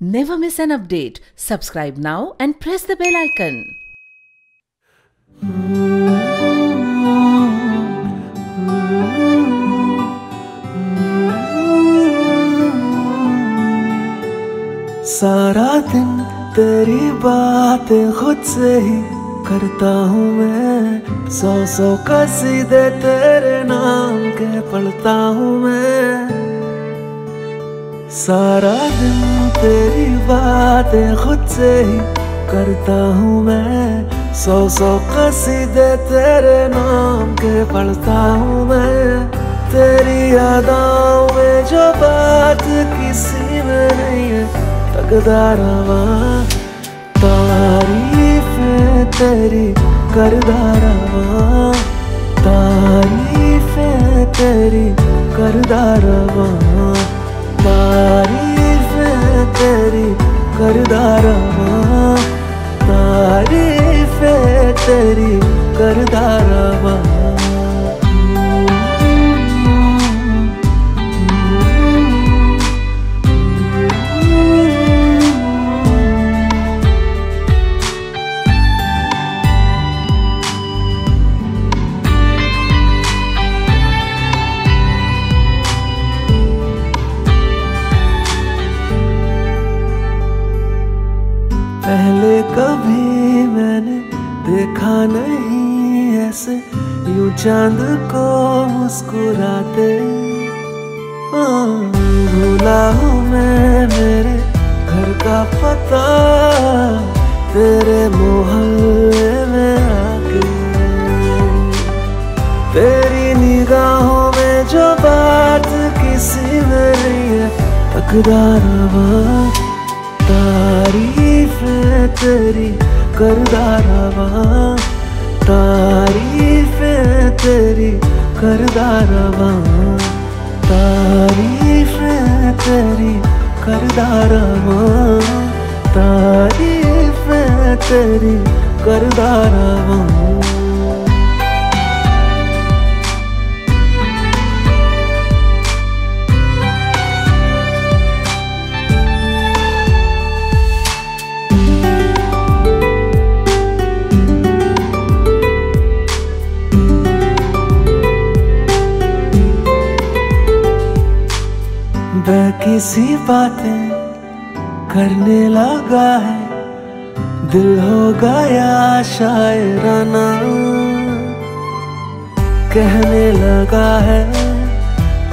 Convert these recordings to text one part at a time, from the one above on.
Never miss an update. Subscribe now and press the bell icon. सारा दिन तेरी बातें खुद से ही करता हूँ मैं सौ सौ कसीदे तेरे नाम के पढ़ता हूँ मैं सारा दिन तेरी बातें खुद से ही करता हूँ मैं। सौ सौ कसीदे तेरे नाम के पढ़ता हूँ मैं। तेरी यादाओं में जो बात किसी में नहीं है तकदारवा तारीफ़ तेरी करदारवा तारीफ़ तेरी करदारवा तेरी करदारवा तारीफ़ तेरी करदारवा पहले देखा नहीं ऐसे यूँ चाँद को मुस्कुराते। हाँ, भूला हूँ मैं मेरे घर का पता तेरे मोहल्ले में आके। तेरी निगाहों में जो बात किसी में नहीं है तकदारवा तारीफ़ है तेरी करदारवा तारीफ़ तेरी करदा रवा तारीफ़ तेरी करदा रवा तारीफ़ तेरी करदा करदारवा किसी बातें करने लगा है। दिल हो गया शायराना। कहने लगा है,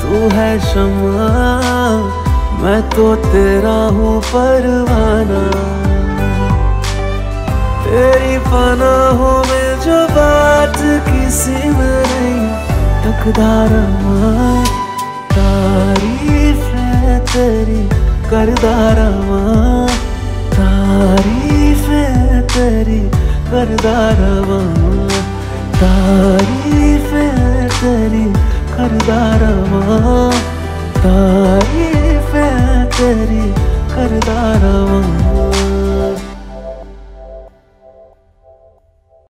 तू है शमा मैं तो तेरा हूँ परवाना। तेरी पनाहों में जो बात किसी में नहीं तकदारमा तारीफ़ तेरी करदा रवां तारीफ़ तेरी करदा रवां तारीफ़ तेरी करदा रवां तारीफ़ तेरी करदा रवां